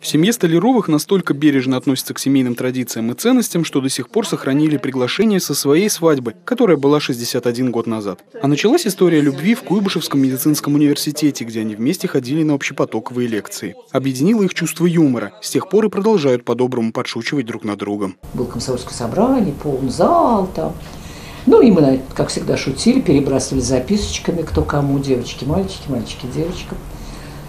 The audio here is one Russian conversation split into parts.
В семье Столяровых настолько бережно относятся к семейным традициям и ценностям, что до сих пор сохранили приглашение со своей свадьбы, которая была 61 год назад. А началась история любви в Куйбышевском медицинском университете, где они вместе ходили на общепотоковые лекции. Объединило их чувство юмора. С тех пор и продолжают по-доброму подшучивать друг над другом. Был комсомольское собрание, полный зал там. Ну, и мы, как всегда, шутили, перебрасывали записочками, кто кому, девочки, мальчики, мальчики, девочкам.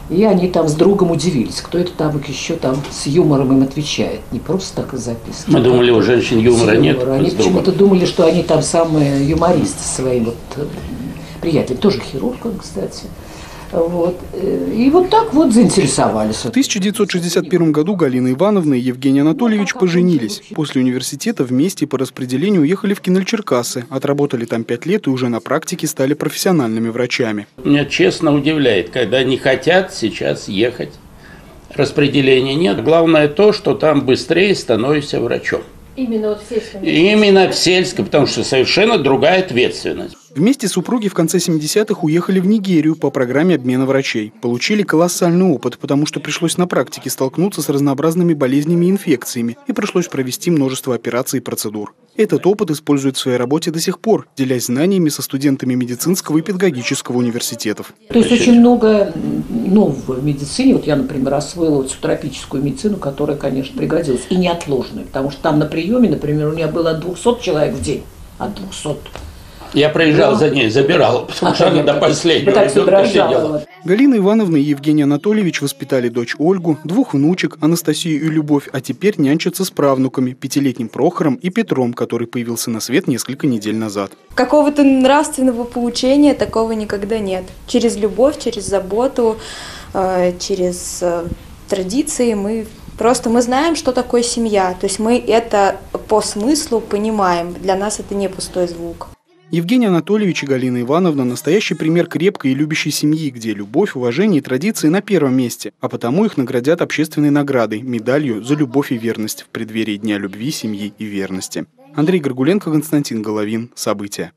И они там с другом удивились, кто это там еще там с юмором им отвечает. Не просто так из записки. Мы думали, у женщин юмора нет. Они почему-то думали, что они там самые юмористы своим вот э, приятелем. Тоже хирург, кстати. Вот. И вот так вот заинтересовались. В 1961 году Галина Ивановна и Евгений Анатольевич поженились. После университета вместе по распределению уехали в Кинельчеркассы, отработали там пять лет и уже на практике стали профессиональными врачами. Меня честно удивляет, когда не хотят сейчас ехать. Распределения нет. Главное то, что там быстрее становишься врачом. Именно вот в сельском? Именно в сельском, потому что совершенно другая ответственность. Вместе супруги в конце 70-х уехали в Нигерию по программе обмена врачей. Получили колоссальный опыт, потому что пришлось на практике столкнуться с разнообразными болезнями и инфекциями, и пришлось провести множество операций и процедур. Этот опыт используют в своей работе до сих пор, делясь знаниями со студентами медицинского и педагогического университетов. То есть очень много нового в медицине. Вот я, например, освоила вот тропическую медицину, которая, конечно, пригодилась, и неотложную, потому что там на приеме, например, у меня было от 200 человек в день, от 200 я проезжал ну, за ней, забирал, потому что она до последнего так сидела. Галина Ивановна и Евгений Анатольевич воспитали дочь Ольгу, двух внучек, Анастасию и Любовь, а теперь нянчатся с правнуками, пятилетним Прохором и Петром, который появился на свет несколько недель назад. Какого-то нравственного поучения такого никогда нет. Через любовь, через заботу, э, через э, традиции мы Просто мы знаем, что такое семья, то есть мы это по смыслу понимаем. Для нас это не пустой звук. Евгений Анатольевич и Галина Ивановна – настоящий пример крепкой и любящей семьи, где любовь, уважение и традиции на первом месте, а потому их наградят общественной наградой – медалью за любовь и верность в преддверии Дня любви, семьи и верности. Андрей Горгуленко, Константин Головин. События.